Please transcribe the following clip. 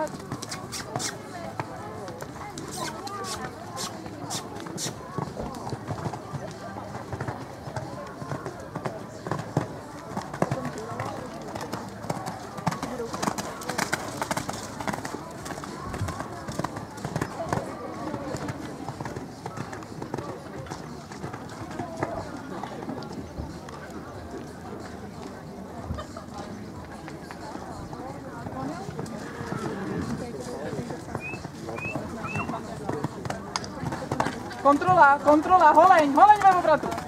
他 hráběma. Chodź, chodź. Kontrola, kontrola, holeň, holeň ve obratu.